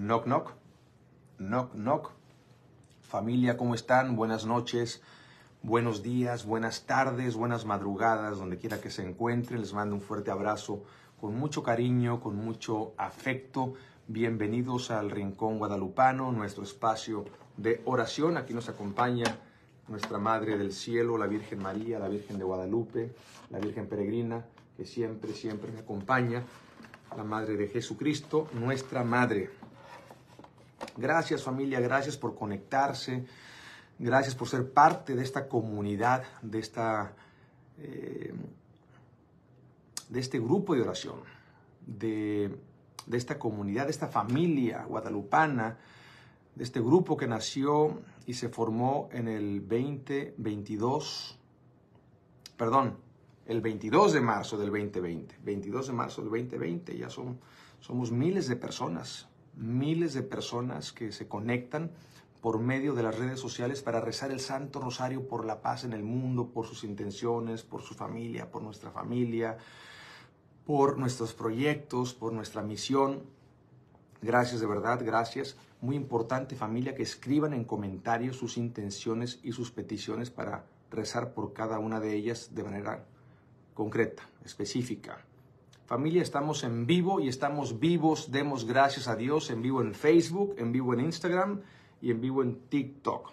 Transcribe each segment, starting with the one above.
Knock, knock. Knock, knock. Familia, ¿cómo están? Buenas noches, buenos días, buenas tardes, buenas madrugadas, donde quiera que se encuentren. Les mando un fuerte abrazo con mucho cariño, con mucho afecto. Bienvenidos al Rincón Guadalupano, nuestro espacio de oración. Aquí nos acompaña nuestra Madre del Cielo, la Virgen María, la Virgen de Guadalupe, la Virgen Peregrina, que siempre, siempre me acompaña, la Madre de Jesucristo, nuestra Madre. Gracias familia, gracias por conectarse, gracias por ser parte de esta comunidad, de, esta, eh, de este grupo de oración, de, de esta comunidad, de esta familia guadalupana, de este grupo que nació y se formó en el 2022, perdón, el 22 de marzo del 2020, 22 de marzo del 2020, ya son, somos miles de personas, miles de personas que se conectan por medio de las redes sociales para rezar el Santo Rosario por la paz en el mundo, por sus intenciones, por su familia, por nuestra familia, por nuestros proyectos, por nuestra misión. Gracias de verdad, gracias. Muy importante familia que escriban en comentarios sus intenciones y sus peticiones para rezar por cada una de ellas de manera concreta, específica. Familia, estamos en vivo y estamos vivos. Demos gracias a Dios en vivo en Facebook, en vivo en Instagram y en vivo en TikTok.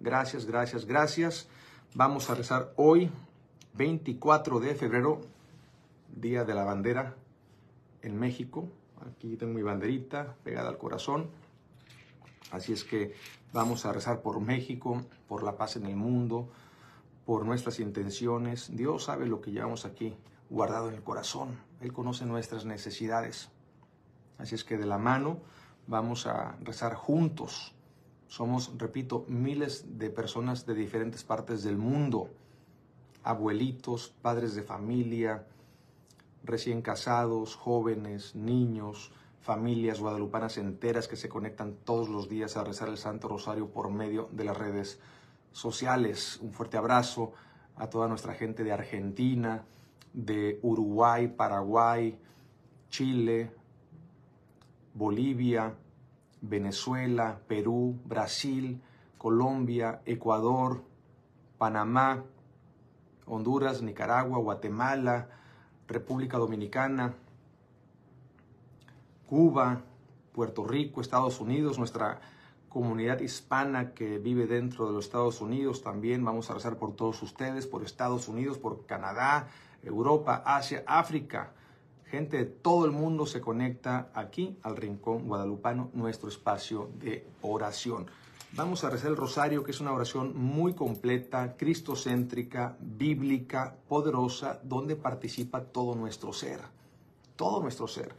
Gracias, gracias, gracias. Vamos a rezar hoy, 24 de febrero, Día de la Bandera en México. Aquí tengo mi banderita pegada al corazón. Así es que vamos a rezar por México, por la paz en el mundo, por nuestras intenciones. Dios sabe lo que llevamos aquí guardado en el corazón. Él conoce nuestras necesidades. Así es que de la mano vamos a rezar juntos. Somos, repito, miles de personas de diferentes partes del mundo. Abuelitos, padres de familia, recién casados, jóvenes, niños, familias guadalupanas enteras que se conectan todos los días a rezar el Santo Rosario por medio de las redes sociales. Un fuerte abrazo a toda nuestra gente de Argentina, de Uruguay, Paraguay, Chile, Bolivia, Venezuela, Perú, Brasil, Colombia, Ecuador, Panamá, Honduras, Nicaragua, Guatemala, República Dominicana, Cuba, Puerto Rico, Estados Unidos, nuestra comunidad hispana que vive dentro de los Estados Unidos también. Vamos a rezar por todos ustedes, por Estados Unidos, por Canadá, Europa, Asia, África. Gente de todo el mundo se conecta aquí al Rincón Guadalupano, nuestro espacio de oración. Vamos a rezar el rosario, que es una oración muy completa, cristocéntrica, bíblica, poderosa, donde participa todo nuestro ser, todo nuestro ser.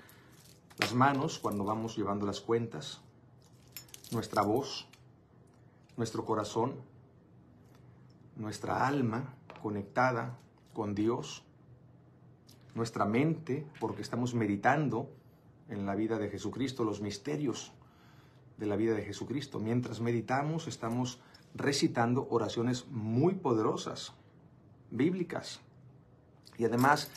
Las manos cuando vamos llevando las cuentas, nuestra voz, nuestro corazón, nuestra alma conectada con Dios, nuestra mente, porque estamos meditando en la vida de Jesucristo, los misterios de la vida de Jesucristo. Mientras meditamos, estamos recitando oraciones muy poderosas, bíblicas. Y además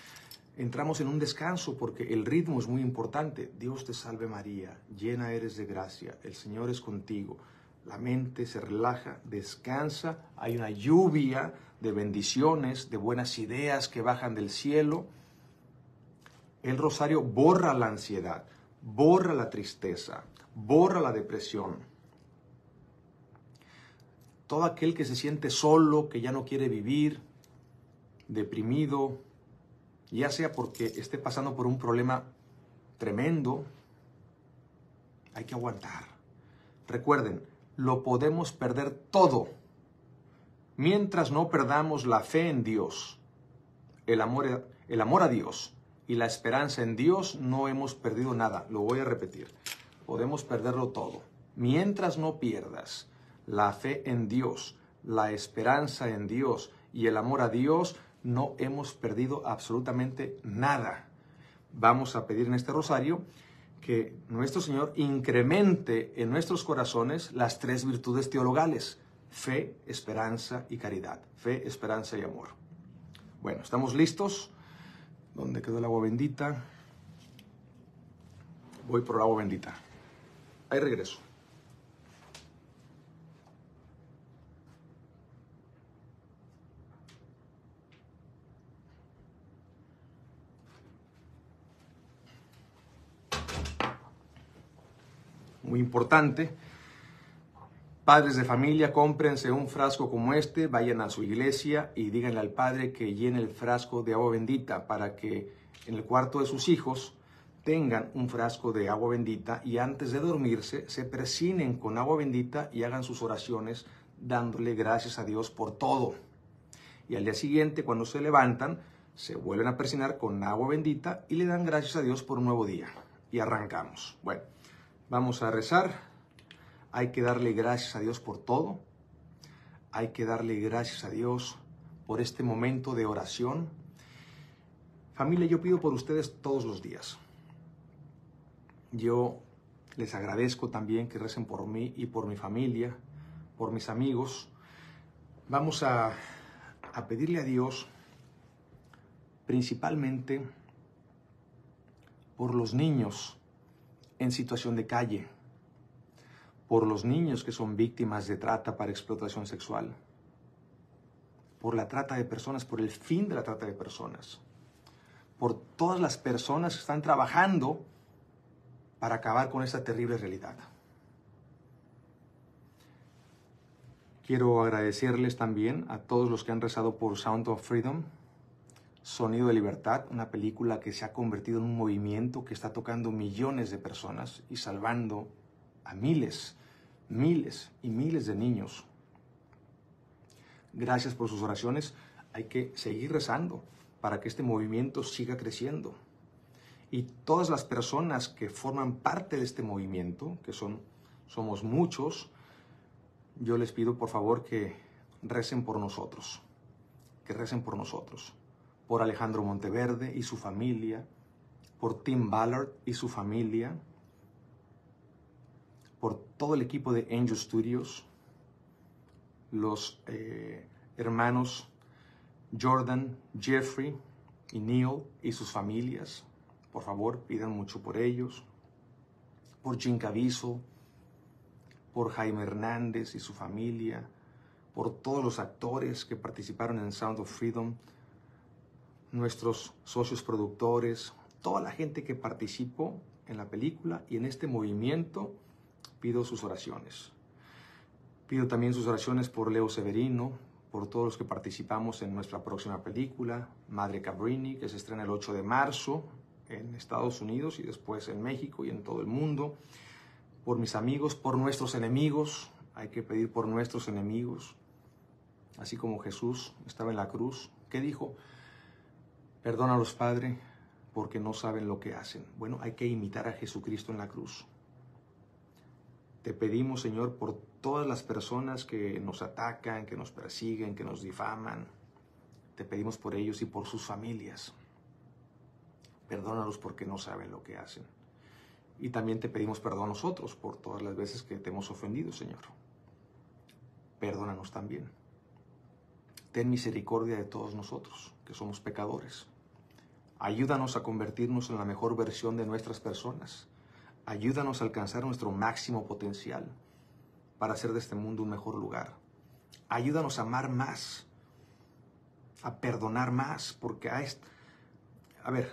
entramos en un descanso porque el ritmo es muy importante. Dios te salve María, llena eres de gracia, el Señor es contigo. La mente se relaja, descansa, hay una lluvia de bendiciones, de buenas ideas que bajan del cielo. El rosario borra la ansiedad, borra la tristeza, borra la depresión. Todo aquel que se siente solo, que ya no quiere vivir, deprimido, ya sea porque esté pasando por un problema tremendo, hay que aguantar. Recuerden, lo podemos perder todo mientras no perdamos la fe en Dios, el amor, el amor a Dios y la esperanza en Dios, no hemos perdido nada. Lo voy a repetir. Podemos perderlo todo. Mientras no pierdas la fe en Dios, la esperanza en Dios y el amor a Dios, no hemos perdido absolutamente nada. Vamos a pedir en este rosario que nuestro Señor incremente en nuestros corazones las tres virtudes teologales, fe, esperanza y caridad. Fe, esperanza y amor. Bueno, ¿estamos listos? ¿Dónde quedó el agua bendita? Voy por el agua bendita. Ahí regreso. Muy importante. Padres de familia, cómprense un frasco como este, vayan a su iglesia y díganle al padre que llene el frasco de agua bendita para que en el cuarto de sus hijos tengan un frasco de agua bendita y antes de dormirse se presinen con agua bendita y hagan sus oraciones dándole gracias a Dios por todo. Y al día siguiente, cuando se levantan, se vuelven a persinar con agua bendita y le dan gracias a Dios por un nuevo día. Y arrancamos. Bueno, vamos a rezar. Hay que darle gracias a Dios por todo. Hay que darle gracias a Dios por este momento de oración. Familia, yo pido por ustedes todos los días. Yo les agradezco también que recen por mí y por mi familia, por mis amigos. Vamos a, a pedirle a Dios principalmente por los niños en situación de calle por los niños que son víctimas de trata para explotación sexual, por la trata de personas, por el fin de la trata de personas, por todas las personas que están trabajando para acabar con esta terrible realidad. Quiero agradecerles también a todos los que han rezado por Sound of Freedom, Sonido de Libertad, una película que se ha convertido en un movimiento que está tocando millones de personas y salvando a miles miles y miles de niños. Gracias por sus oraciones. Hay que seguir rezando para que este movimiento siga creciendo. Y todas las personas que forman parte de este movimiento, que son, somos muchos, yo les pido por favor que recen por nosotros, que recen por nosotros, por Alejandro Monteverde y su familia, por Tim Ballard y su familia, por todo el equipo de Angel Studios, los eh, hermanos Jordan, Jeffrey y Neil y sus familias. Por favor, pidan mucho por ellos. Por Jim Caviezel, por Jaime Hernández y su familia, por todos los actores que participaron en Sound of Freedom, nuestros socios productores, toda la gente que participó en la película y en este movimiento pido sus oraciones. Pido también sus oraciones por Leo Severino, por todos los que participamos en nuestra próxima película, Madre Cabrini, que se estrena el 8 de marzo en Estados Unidos y después en México y en todo el mundo, por mis amigos, por nuestros enemigos, hay que pedir por nuestros enemigos, así como Jesús estaba en la cruz, ¿qué dijo? Perdónalos, Padre, porque no saben lo que hacen. Bueno, hay que imitar a Jesucristo en la cruz. Te pedimos, Señor, por todas las personas que nos atacan, que nos persiguen, que nos difaman. Te pedimos por ellos y por sus familias. Perdónalos porque no saben lo que hacen. Y también te pedimos perdón a nosotros por todas las veces que te hemos ofendido, Señor. Perdónanos también. Ten misericordia de todos nosotros, que somos pecadores. Ayúdanos a convertirnos en la mejor versión de nuestras personas Ayúdanos a alcanzar nuestro máximo potencial para hacer de este mundo un mejor lugar. Ayúdanos a amar más, a perdonar más, porque a este... A ver,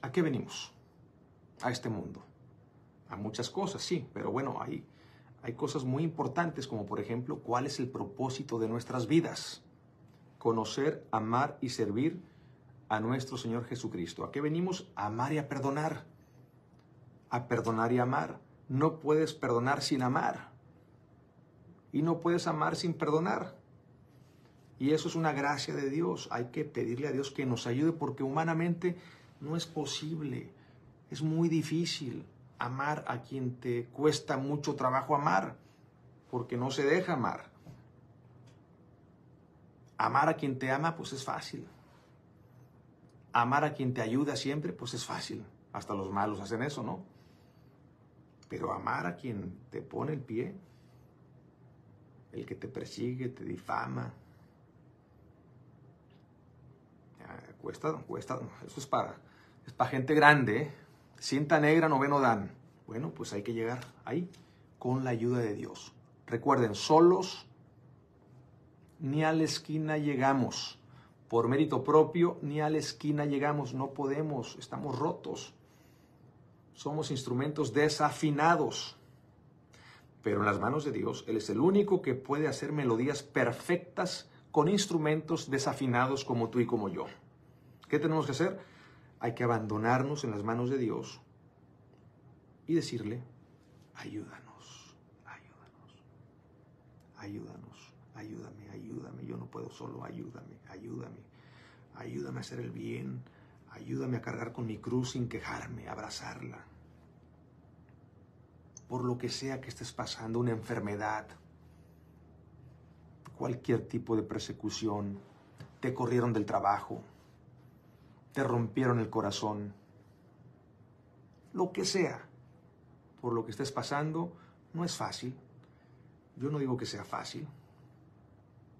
¿a qué venimos? A este mundo. A muchas cosas, sí, pero bueno, hay, hay cosas muy importantes como por ejemplo, ¿cuál es el propósito de nuestras vidas? Conocer, amar y servir a nuestro Señor Jesucristo. ¿A qué venimos? A amar y a perdonar a perdonar y amar. No puedes perdonar sin amar. Y no puedes amar sin perdonar. Y eso es una gracia de Dios. Hay que pedirle a Dios que nos ayude porque humanamente no es posible. Es muy difícil amar a quien te cuesta mucho trabajo amar, porque no se deja amar. Amar a quien te ama, pues es fácil. Amar a quien te ayuda siempre, pues es fácil. Hasta los malos hacen eso, ¿no? Pero amar a quien te pone el pie, el que te persigue, te difama, cuesta, cuesta, eso es para, es para gente grande, ¿eh? cinta negra, noveno dan. Bueno, pues hay que llegar ahí con la ayuda de Dios. Recuerden, solos ni a la esquina llegamos. Por mérito propio, ni a la esquina llegamos. No podemos, estamos rotos. Somos instrumentos desafinados. Pero en las manos de Dios, Él es el único que puede hacer melodías perfectas con instrumentos desafinados como tú y como yo. ¿Qué tenemos que hacer? Hay que abandonarnos en las manos de Dios y decirle, ayúdanos, ayúdanos, ayúdanos, ayúdame, ayúdame, yo no puedo solo, ayúdame, ayúdame, ayúdame a hacer el bien, ayúdame a cargar con mi cruz sin quejarme, abrazarla. Por lo que sea que estés pasando, una enfermedad, cualquier tipo de persecución, te corrieron del trabajo, te rompieron el corazón, lo que sea, por lo que estés pasando, no es fácil. Yo no digo que sea fácil,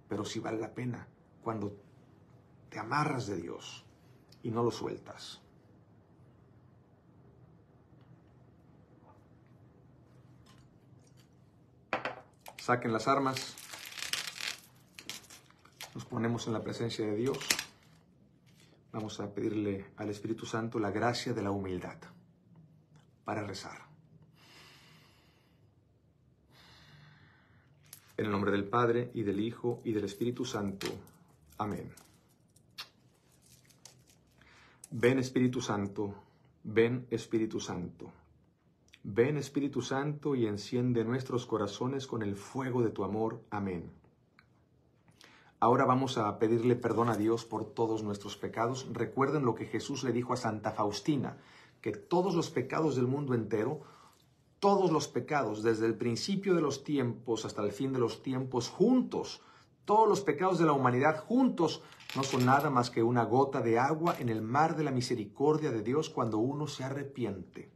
pero sí vale la pena cuando te amarras de Dios y no lo sueltas. Saquen las armas. Nos ponemos en la presencia de Dios. Vamos a pedirle al Espíritu Santo la gracia de la humildad para rezar. En el nombre del Padre y del Hijo y del Espíritu Santo. Amén. Ven Espíritu Santo, ven Espíritu Santo. Ven Espíritu Santo y enciende nuestros corazones con el fuego de tu amor. Amén. Ahora vamos a pedirle perdón a Dios por todos nuestros pecados. Recuerden lo que Jesús le dijo a Santa Faustina, que todos los pecados del mundo entero, todos los pecados, desde el principio de los tiempos hasta el fin de los tiempos, juntos, todos los pecados de la humanidad juntos, no son nada más que una gota de agua en el mar de la misericordia de Dios cuando uno se arrepiente.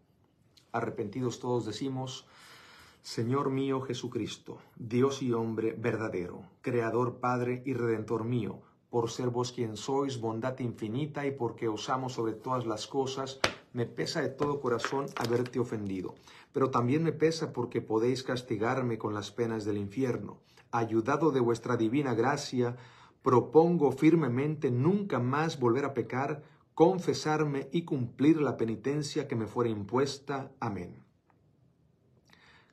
Arrepentidos todos decimos, Señor mío Jesucristo, Dios y hombre verdadero, Creador, Padre y Redentor mío, por ser vos quien sois, bondad infinita y porque os amo sobre todas las cosas, me pesa de todo corazón haberte ofendido, pero también me pesa porque podéis castigarme con las penas del infierno. Ayudado de vuestra divina gracia, propongo firmemente nunca más volver a pecar, confesarme y cumplir la penitencia que me fuera impuesta. Amén.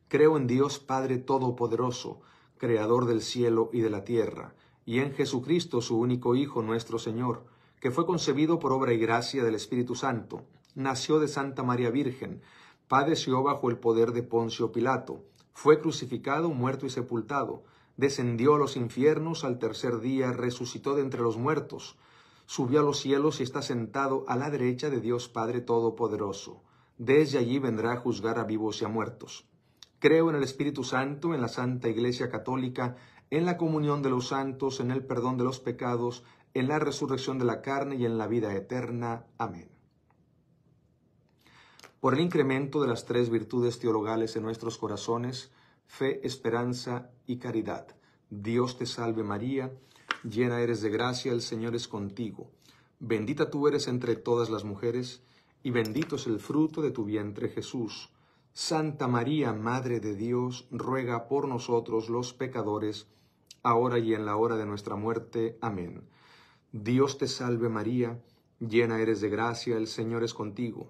Creo en Dios Padre Todopoderoso, Creador del cielo y de la tierra, y en Jesucristo, su único Hijo, nuestro Señor, que fue concebido por obra y gracia del Espíritu Santo, nació de Santa María Virgen, padeció bajo el poder de Poncio Pilato, fue crucificado, muerto y sepultado, descendió a los infiernos, al tercer día resucitó de entre los muertos, subió a los cielos y está sentado a la derecha de Dios Padre Todopoderoso. Desde allí vendrá a juzgar a vivos y a muertos. Creo en el Espíritu Santo, en la Santa Iglesia Católica, en la comunión de los santos, en el perdón de los pecados, en la resurrección de la carne y en la vida eterna. Amén. Por el incremento de las tres virtudes teologales en nuestros corazones, fe, esperanza y caridad. Dios te salve María, llena eres de gracia, el Señor es contigo. Bendita tú eres entre todas las mujeres, y bendito es el fruto de tu vientre Jesús. Santa María, Madre de Dios, ruega por nosotros los pecadores, ahora y en la hora de nuestra muerte. Amén. Dios te salve María, llena eres de gracia, el Señor es contigo.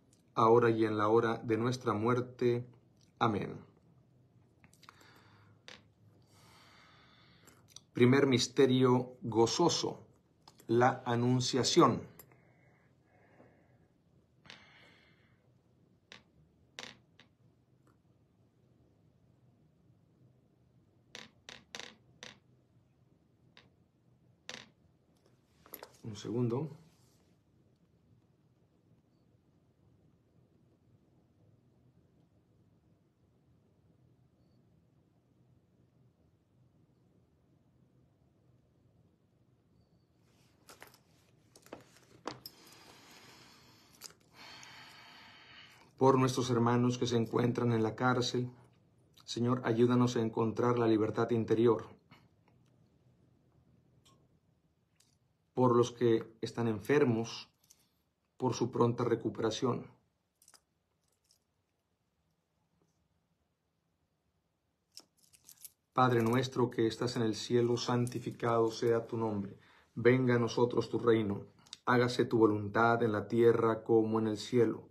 ahora y en la hora de nuestra muerte. Amén. Primer misterio gozoso, la Anunciación. Un segundo. Por nuestros hermanos que se encuentran en la cárcel. Señor, ayúdanos a encontrar la libertad interior. Por los que están enfermos, por su pronta recuperación. Padre nuestro que estás en el cielo, santificado sea tu nombre. Venga a nosotros tu reino. Hágase tu voluntad en la tierra como en el cielo.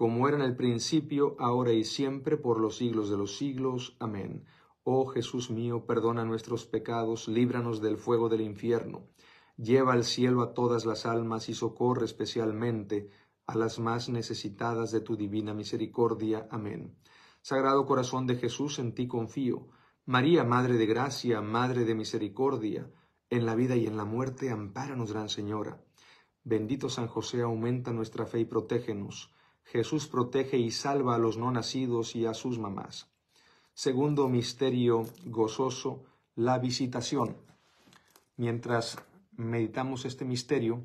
como era en el principio, ahora y siempre, por los siglos de los siglos. Amén. Oh Jesús mío, perdona nuestros pecados, líbranos del fuego del infierno Lleva al cielo a todas las almas y socorre especialmente a las más necesitadas de tu divina misericordia. Amén. Sagrado corazón de Jesús, en ti confío. María, Madre de Gracia, Madre de Misericordia, en la vida y en la muerte, ampáranos, Gran Señora. Bendito San José, aumenta nuestra fe y protégenos. Jesús protege y salva a los no nacidos y a sus mamás. Segundo misterio gozoso, la visitación. Mientras meditamos este misterio,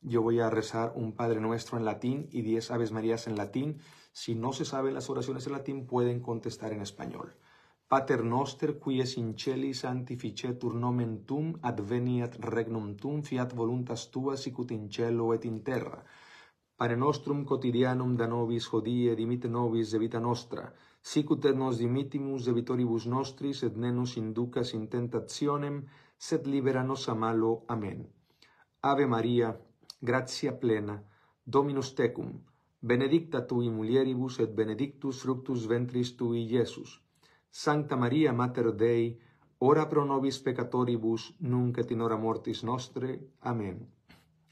yo voy a rezar un Padre Nuestro en latín y diez Aves Marías en latín. Si no se saben las oraciones en latín, pueden contestar en español. Pater noster, qui es in celi sanctificetur nomen tum, adveniat regnum tum, fiat voluntas tua, sicut in cielo et in terra. Pane nostrum quotidianum da nobis hodie dimite nobis de vita nostra, sicut et nos dimitimus de vitoribus nostris, et ne nos inducas in tentationem, sed libera nos a malo. Amen. Ave Maria, gratia plena, Dominus tecum, benedicta tui mulieribus et benedictus fructus ventris tui, Iesus. Sancta Maria, Mater Dei, ora pro nobis peccatoribus, nunc et in hora mortis nostre. Amen.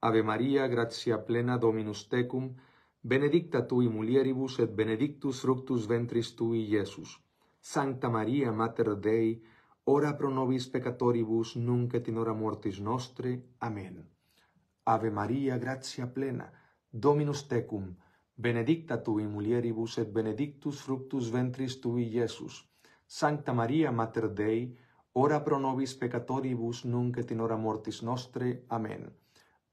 Ave Maria, gratia plena Dominus tecum, benedicta tui mulieribus et benedictus fructus ventris tui, Iesus. Sancta Maria, Mater Dei, ora pro nobis peccatoribus, nunc et in hora mortis nostre. Amen. Ave Maria, gratia plena, Dominus tecum, benedicta tui mulieribus et benedictus fructus ventris tui, Iesus. Sancta Maria, Mater Dei, ora pro nobis peccatoribus, nunc et in hora mortis nostre. Amen.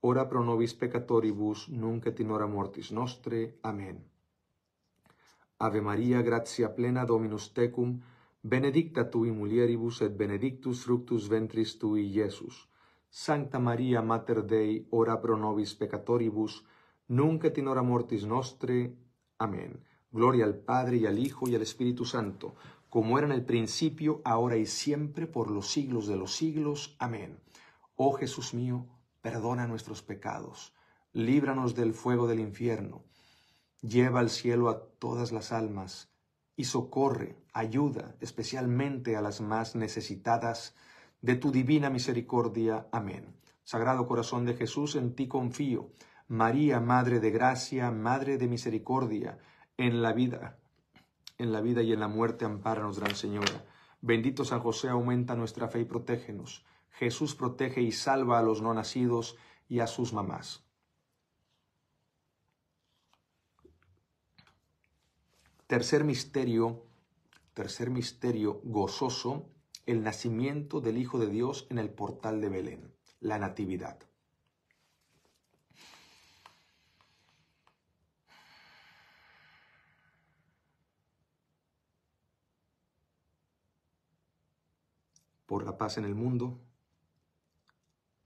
ora pro nobis peccatoribus, nunc et in hora mortis nostre. Amen. Ave Maria, gratia plena Dominus tecum, benedicta tui mulieribus et benedictus fructus ventris tui, Iesus. Sancta Maria, Mater Dei, ora pro nobis peccatoribus, nunc et in hora mortis nostre. Amén. Gloria al Padre y al Hijo y al Espíritu Santo, como era en el principio, ahora y siempre, por los siglos de los siglos. Amén. Oh Jesús mío, perdona nuestros pecados, líbranos del fuego del infierno, lleva al cielo a todas las almas y socorre, ayuda especialmente a las más necesitadas de tu divina misericordia. Amén. Sagrado corazón de Jesús, en ti confío. María, Madre de Gracia, Madre de Misericordia, en la vida, en la vida y en la muerte, ampáranos, Gran Señora. Bendito San José, aumenta nuestra fe y protégenos. Jesús protege y salva a los no nacidos y a sus mamás. Tercer misterio, tercer misterio gozoso, el nacimiento del Hijo de Dios en el portal de Belén, la Natividad. por la paz en el mundo,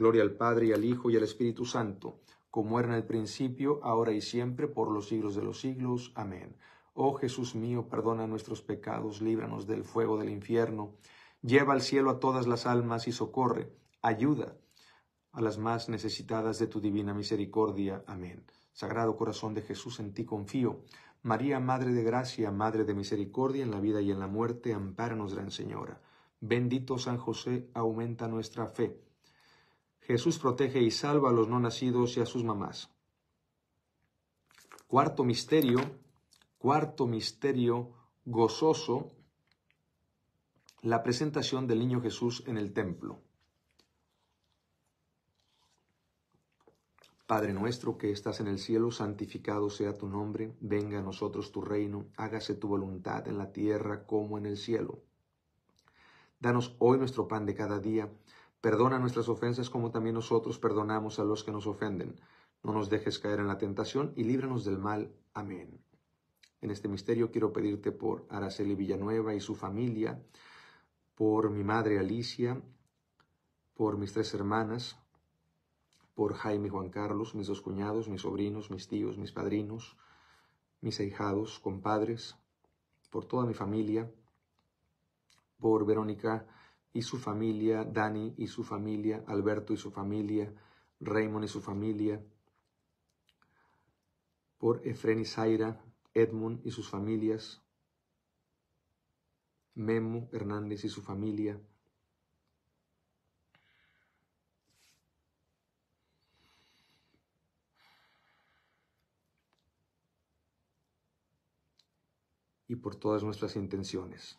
Gloria al Padre y al Hijo y al Espíritu Santo, como era en el principio, ahora y siempre, por los siglos de los siglos. Amén. Oh Jesús mío, perdona nuestros pecados, líbranos del fuego del infierno, lleva al cielo a todas las almas y socorre, ayuda a las más necesitadas de tu divina misericordia. Amén. Sagrado corazón de Jesús, en ti confío. María, Madre de Gracia, Madre de Misericordia, en la vida y en la muerte, ampáranos, Gran Señora. Bendito San José, aumenta nuestra fe. Jesús protege y salva a los no nacidos y a sus mamás. Cuarto misterio, Cuarto misterio gozoso, la presentación del niño Jesús en el templo. Padre nuestro que estás en el cielo, santificado sea tu nombre, venga a nosotros tu reino, hágase tu voluntad en la tierra como en el cielo. Danos hoy nuestro pan de cada día, perdona nuestras ofensas como también nosotros perdonamos a los que nos ofenden. No nos dejes caer en la tentación y líbranos del mal. Amén. En este misterio quiero pedirte por Araceli Villanueva y su familia, por mi madre Alicia, por mis tres hermanas, por Jaime y Juan Carlos, mis dos cuñados, mis sobrinos, mis tíos, mis padrinos, mis ahijados, compadres, por toda mi familia, por Verónica y su familia, Dani y su familia, Alberto y su familia, Raymond y su familia, por Efren y Zaira, Edmund y sus familias, Memo Hernández y su familia, y por todas nuestras intenciones.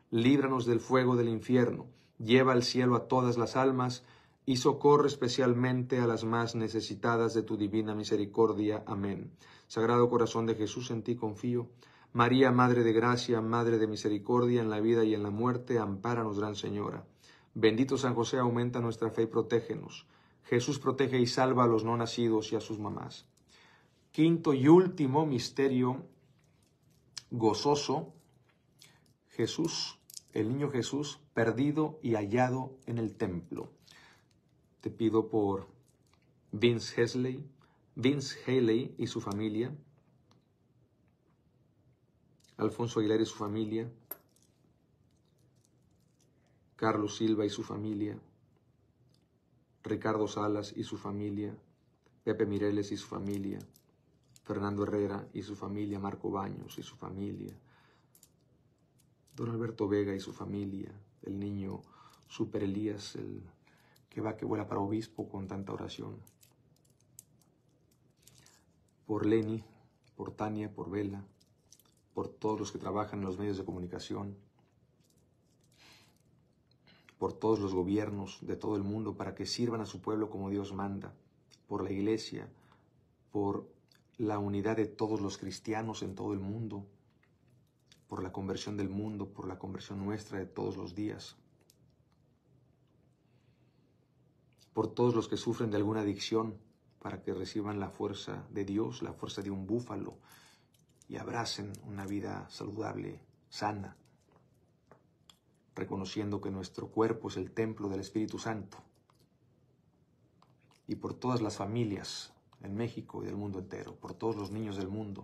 líbranos del fuego del infierno, lleva al cielo a todas las almas, y socorre especialmente a las más necesitadas de tu divina misericordia. Amén. Sagrado corazón de Jesús, en ti confío. María, Madre de Gracia, Madre de Misericordia, en la vida y en la muerte, ampáranos, Gran Señora. Bendito San José, aumenta nuestra fe y protégenos. Jesús protege y salva a los no nacidos y a sus mamás. Quinto y último misterio gozoso, Jesús, el niño Jesús, perdido y hallado en el templo. Te pido por Vince Hesley, Vince Haley y su familia, Alfonso Aguilar y su familia, Carlos Silva y su familia, Ricardo Salas y su familia, Pepe Mireles y su familia, Fernando Herrera y su familia, Marco Baños y su familia, Don Alberto Vega y su familia, el niño Super Elías, el que va que vuela para obispo con tanta oración. Por Leni, por Tania, por Vela, por todos los que trabajan en los medios de comunicación, por todos los gobiernos de todo el mundo para que sirvan a su pueblo como Dios manda, por la iglesia, por la unidad de todos los cristianos en todo el mundo, por la conversión del mundo, por la conversión nuestra de todos los días, por todos los que sufren de alguna adicción, para que reciban la fuerza de Dios, la fuerza de un búfalo, y abracen una vida saludable, sana, reconociendo que nuestro cuerpo es el templo del Espíritu Santo, y por todas las familias en México y del mundo entero, por todos los niños del mundo,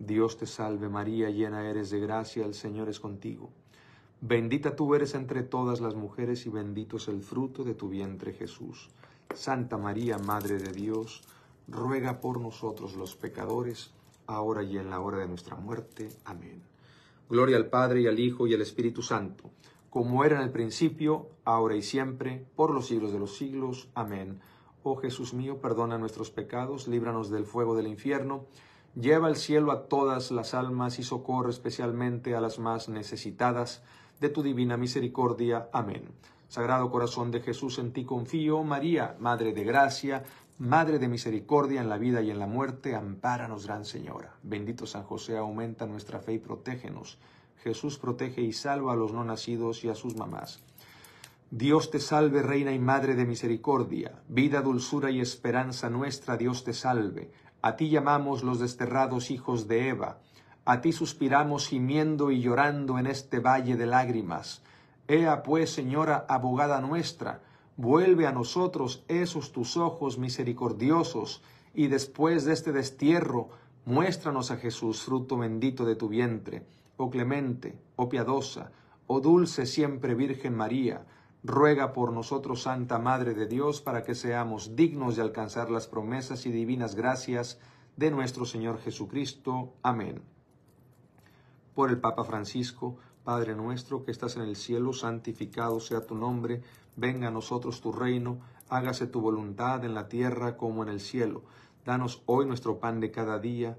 Dios te salve María, llena eres de gracia, el Señor es contigo. Bendita tú eres entre todas las mujeres y bendito es el fruto de tu vientre Jesús. Santa María, Madre de Dios, ruega por nosotros los pecadores, ahora y en la hora de nuestra muerte. Amén. Gloria al Padre y al Hijo y al Espíritu Santo, como era en el principio, ahora y siempre, por los siglos de los siglos. Amén. Oh Jesús mío, perdona nuestros pecados, líbranos del fuego del infierno, lleva al cielo a todas las almas y socorre especialmente a las más necesitadas de tu divina misericordia. Amén. Sagrado corazón de Jesús, en ti confío. María, Madre de Gracia, Madre de Misericordia en la vida y en la muerte, ampáranos, Gran Señora. Bendito San José, aumenta nuestra fe y protégenos. Jesús protege y salva a los no nacidos y a sus mamás. Dios te salve, Reina y Madre de Misericordia, vida, dulzura y esperanza nuestra, Dios te salve. A ti llamamos los desterrados hijos de Eva, a ti suspiramos gimiendo y llorando en este valle de lágrimas. Ea pues, Señora, abogada nuestra, vuelve a nosotros esos tus ojos misericordiosos, y después de este destierro, muéstranos a Jesús, fruto bendito de tu vientre. Oh clemente, oh piadosa, oh dulce siempre Virgen María, ruega por nosotros, Santa Madre de Dios, para que seamos dignos de alcanzar las promesas y divinas gracias de nuestro Señor Jesucristo. Amén. Por el Papa Francisco, Padre nuestro que estás en el cielo, santificado sea tu nombre, venga a nosotros tu reino, hágase tu voluntad en la tierra como en el cielo. Danos hoy nuestro pan de cada día,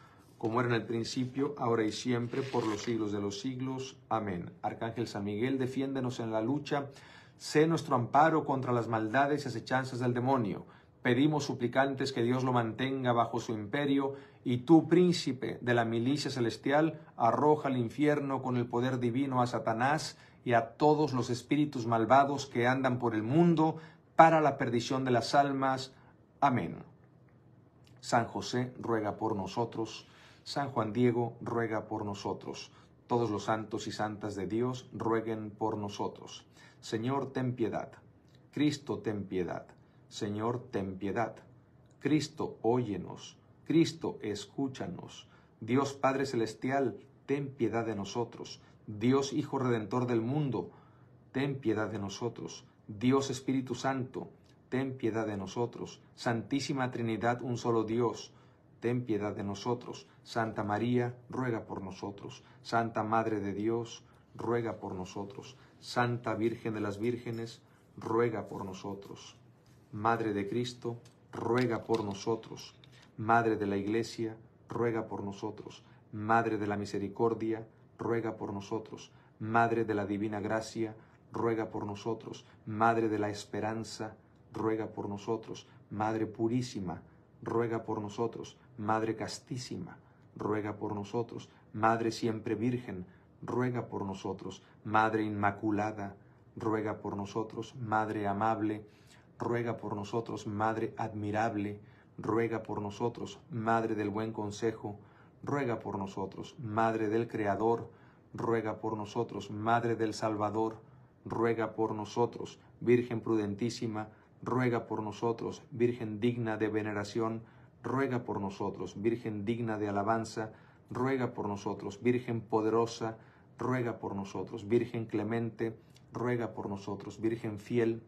como era en el principio, ahora y siempre, por los siglos de los siglos. Amén. Arcángel San Miguel, defiéndenos en la lucha, sé nuestro amparo contra las maldades y acechanzas del demonio. Pedimos suplicantes que Dios lo mantenga bajo su imperio, y tú, príncipe de la milicia celestial, arroja al infierno con el poder divino a Satanás, y a todos los espíritus malvados que andan por el mundo para la perdición de las almas. Amén. San José ruega por nosotros. San Juan Diego ruega por nosotros. Todos los santos y santas de Dios rueguen por nosotros. Señor, ten piedad. Cristo, ten piedad. Señor, ten piedad. Cristo, óyenos. Cristo, escúchanos. Dios Padre Celestial, ten piedad de nosotros. Dios Hijo Redentor del mundo, ten piedad de nosotros. Dios Espíritu Santo, ten piedad de nosotros. Santísima Trinidad, un solo Dios, ten piedad de nosotros. Santa María, ruega por nosotros. Santa Madre de Dios, ruega por nosotros. Santa Virgen de las Vírgenes, ruega por nosotros. Madre de Cristo, ruega por nosotros. Madre de la Iglesia, ruega por nosotros. Madre de la Misericordia, ruega por nosotros. Madre de la Divina Gracia, ruega por nosotros. Madre de la Esperanza, ruega por nosotros. Madre Purísima, ruega por nosotros. Madre Castísima, ruega por nosotros. Madre Siempre Virgen, ruega por nosotros. Madre Inmaculada, ruega por nosotros. Madre Amable, ruega por nosotros. Madre Admirable, ruega por nosotros. Madre del Buen Consejo, ruega por nosotros. Madre del Creador, ruega por nosotros. Madre del Salvador, ruega por nosotros. Virgen prudentísima, ruega por nosotros. Virgen digna de veneración, ruega por nosotros. Virgen digna de alabanza, ruega por nosotros. Virgen poderosa, ruega por nosotros. Virgen clemente, ruega por nosotros. Virgen fiel,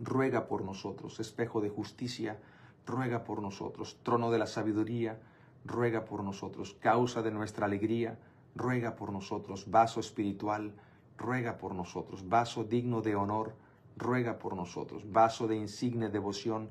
ruega por nosotros. Espejo de justicia, ruega por nosotros. Trono de la sabiduría, ruega por nosotros. Causa de nuestra alegría, ruega por nosotros. Vaso espiritual, ruega por nosotros. Vaso digno de honor, ruega por nosotros. Vaso de insigne devoción,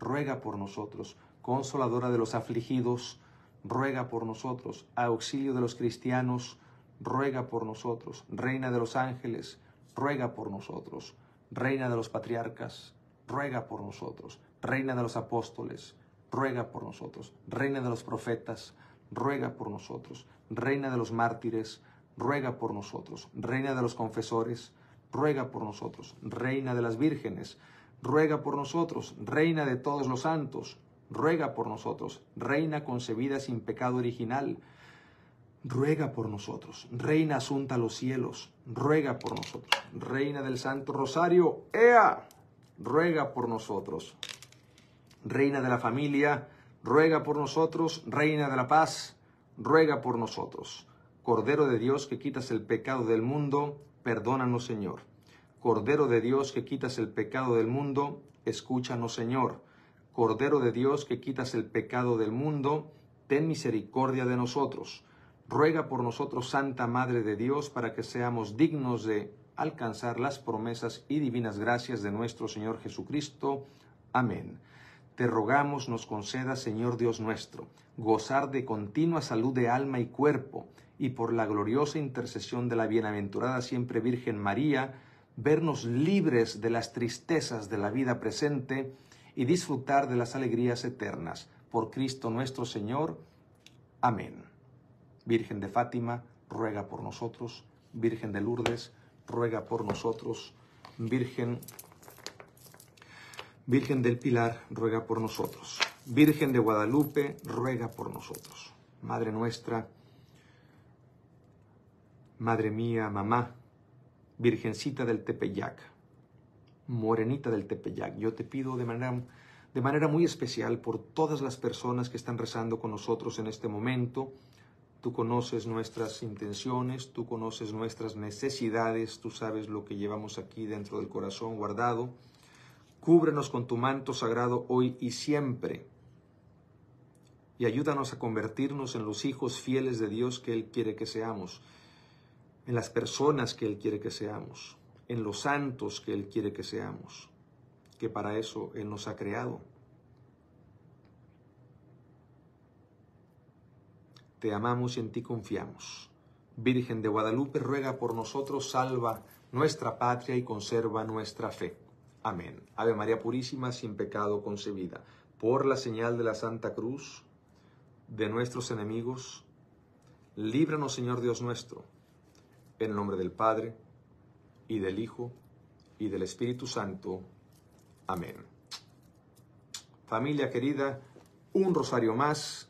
ruega por nosotros. Consoladora de los afligidos, ruega por nosotros. Auxilio de los cristianos, ruega por nosotros. Reina de los ángeles, ruega por nosotros. Reina de los patriarcas, ruega por nosotros. Reina de los apóstoles, ruega por nosotros. Reina de los profetas, ruega por nosotros. Reina de los mártires, ruega por nosotros. Reina de los confesores, ruega por nosotros. Reina de las vírgenes, ruega por nosotros. Reina de todos los santos, ruega por nosotros. Reina concebida sin pecado original, ruega por nosotros. Reina asunta a los cielos, ruega por nosotros. Reina del Santo Rosario, ¡ea! ruega por nosotros. Reina de la familia, ruega por nosotros. Reina de la paz, ruega por nosotros. Cordero de Dios que quitas el pecado del mundo, perdónanos Señor. Cordero de Dios que quitas el pecado del mundo, escúchanos Señor. Cordero de Dios que quitas el pecado del mundo, ten misericordia de nosotros. Ruega por nosotros, Santa Madre de Dios, para que seamos dignos de alcanzar las promesas y divinas gracias de nuestro Señor Jesucristo. Amén. Te rogamos nos conceda, Señor Dios nuestro, gozar de continua salud de alma y cuerpo, y por la gloriosa intercesión de la bienaventurada siempre Virgen María, vernos libres de las tristezas de la vida presente y disfrutar de las alegrías eternas. Por Cristo nuestro Señor. Amén. Virgen de Fátima, ruega por nosotros. Virgen de Lourdes, ruega por nosotros. Virgen Virgen del Pilar, ruega por nosotros. Virgen de Guadalupe, ruega por nosotros. Madre nuestra, Madre mía, mamá, Virgencita del Tepeyac, Morenita del Tepeyac, yo te pido de manera, de manera muy especial por todas las personas que están rezando con nosotros en este momento. Tú conoces nuestras intenciones, tú conoces nuestras necesidades, tú sabes lo que llevamos aquí dentro del corazón guardado. Cúbrenos con tu manto sagrado hoy y siempre. Y ayúdanos a convertirnos en los hijos fieles de Dios que Él quiere que seamos, en las personas que Él quiere que seamos, en los santos que Él quiere que seamos, que para eso Él nos ha creado. Te amamos y en ti confiamos. Virgen de Guadalupe, ruega por nosotros, salva nuestra patria y conserva nuestra fe. Amén. Ave María Purísima, sin pecado concebida, por la señal de la Santa Cruz de nuestros enemigos, líbranos Señor Dios nuestro, en el nombre del Padre, y del Hijo, y del Espíritu Santo. Amén. Familia querida, un rosario más,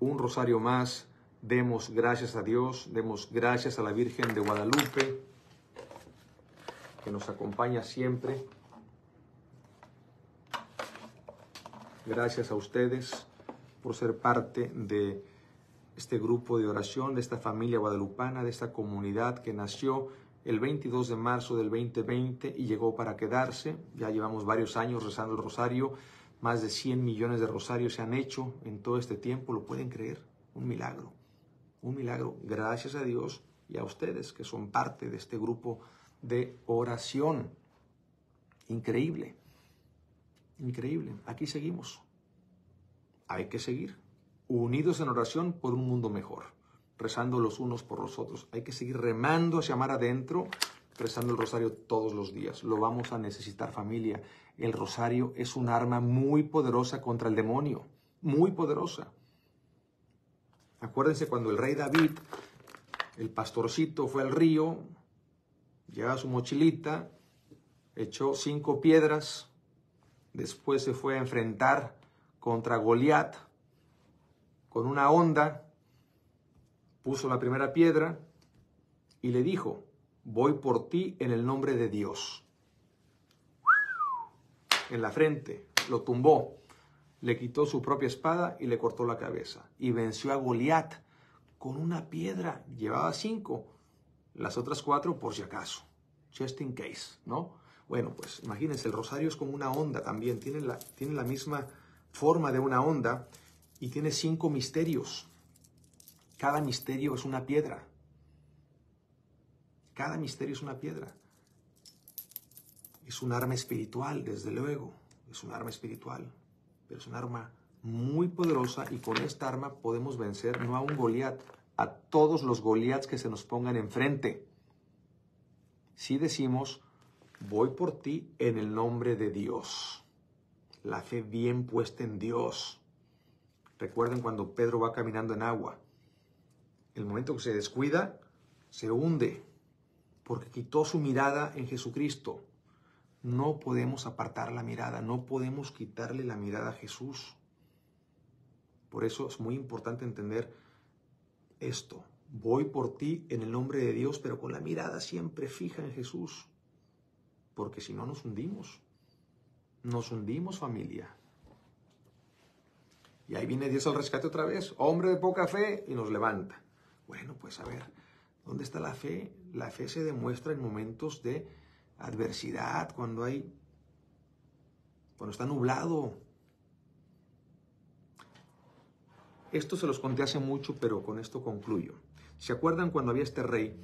un rosario más. Demos gracias a Dios, demos gracias a la Virgen de Guadalupe, que nos acompaña siempre Gracias a ustedes por ser parte de este grupo de oración, de esta familia guadalupana, de esta comunidad que nació el 22 de marzo del 2020 y llegó para quedarse. Ya llevamos varios años rezando el rosario, más de 100 millones de rosarios se han hecho en todo este tiempo, ¿lo pueden creer? Un milagro, un milagro, gracias a Dios y a ustedes que son parte de este grupo de oración. Increíble, increíble, aquí seguimos. Hay que seguir unidos en oración por un mundo mejor, rezando los unos por los otros. Hay que seguir remando hacia mar adentro, rezando el rosario todos los días. Lo vamos a necesitar familia. El rosario es un arma muy poderosa contra el demonio, muy poderosa. Acuérdense cuando el rey David, el pastorcito, fue al río, llevaba su mochilita, echó cinco piedras, después se fue a enfrentar contra Goliat con una onda, puso la primera piedra y le dijo, voy por ti en el nombre de Dios. En la frente, lo tumbó, le quitó su propia espada y le cortó la cabeza. Y venció a Goliat con una piedra. Llevaba cinco, las otras cuatro por si acaso. Just in case, ¿no? Bueno, pues imagínense, el rosario es como una onda también, tiene la, tiene la misma forma de una onda y tiene cinco misterios. Cada misterio es una piedra. Cada misterio es una piedra. Es un arma espiritual, desde luego. Es un arma espiritual. Pero es un arma muy poderosa y con esta arma podemos vencer no a un Goliat, a todos los Goliats que se nos pongan enfrente. Si decimos, voy por ti en el nombre de Dios. La fe bien puesta en Dios. Recuerden cuando Pedro va caminando en agua. El momento que se descuida, se hunde, porque quitó su mirada en Jesucristo. No podemos apartar la mirada, no podemos quitarle la mirada a Jesús. Por eso es muy importante entender esto. Voy por ti en el nombre de Dios, pero con la mirada siempre fija en Jesús, porque si no nos hundimos. Nos hundimos familia. Y ahí viene Dios al rescate otra vez. Hombre de poca fe y nos levanta. Bueno, pues a ver, ¿dónde está la fe? La fe se demuestra en momentos de adversidad, cuando hay, cuando está nublado. Esto se los conté hace mucho, pero con esto concluyo. ¿Se acuerdan cuando había este rey?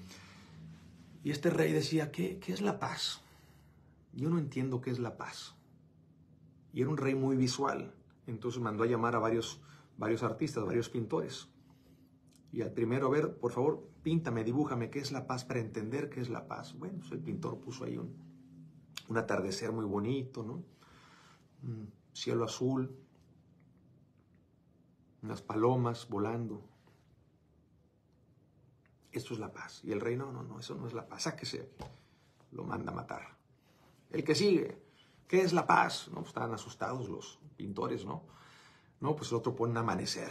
Y este rey decía, ¿qué, qué es la paz? Yo no entiendo qué es la paz. Y era un rey muy visual. Entonces mandó a llamar a varios, varios artistas, varios pintores. Y al primero, a ver, por favor, píntame, dibújame qué es la paz para entender qué es la paz. Bueno, pues el pintor puso ahí un, un atardecer muy bonito, ¿no? Un cielo azul, unas palomas volando. Esto es la paz. Y el rey, no, no, no, eso no es la paz, sáquese. Lo manda a matar. El que sigue, ¿qué es la paz? No, pues estaban asustados los, pintores, ¿no? No, pues el otro pone un amanecer,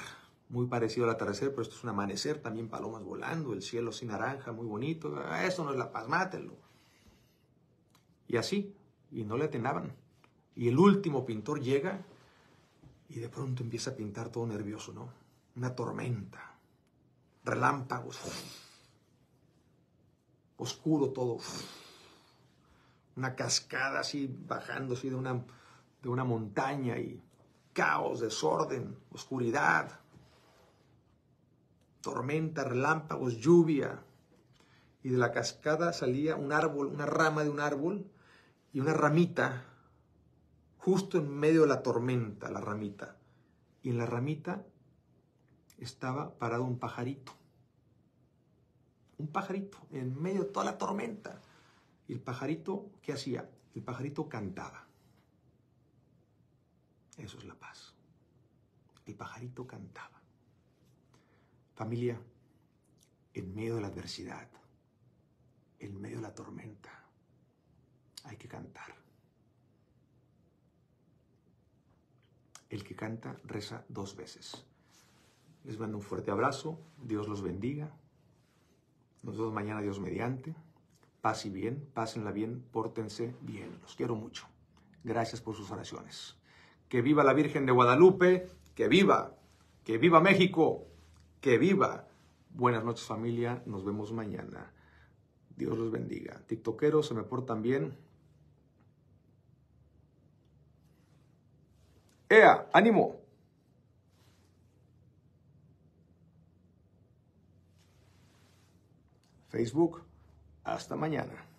muy parecido al atardecer, pero esto es un amanecer, también palomas volando, el cielo así naranja, muy bonito. Ah, eso no es la paz, mátenlo. Y así, y no le atenaban. Y el último pintor llega y de pronto empieza a pintar todo nervioso, ¿no? Una tormenta, relámpagos, oscuro todo, una cascada así bajando así de una de una montaña y caos, desorden, oscuridad, tormenta, relámpagos, lluvia. Y de la cascada salía un árbol, una rama de un árbol y una ramita, justo en medio de la tormenta, la ramita. Y en la ramita estaba parado un pajarito. Un pajarito en medio de toda la tormenta. El pajarito, ¿qué hacía? El pajarito cantaba. Eso es la paz. El pajarito cantaba. Familia, en medio de la adversidad, en medio de la tormenta, hay que cantar. El que canta reza dos veces. Les mando un fuerte abrazo. Dios los bendiga. Nos vemos mañana, Dios mediante paz y bien, pásenla bien, pórtense bien. Los quiero mucho. Gracias por sus oraciones. Que viva la Virgen de Guadalupe, que viva, que viva México, que viva. Buenas noches familia, nos vemos mañana. Dios los bendiga. TikTokeros, se me portan bien. ¡Ea! ¡Ánimo! Facebook. Hasta mañana.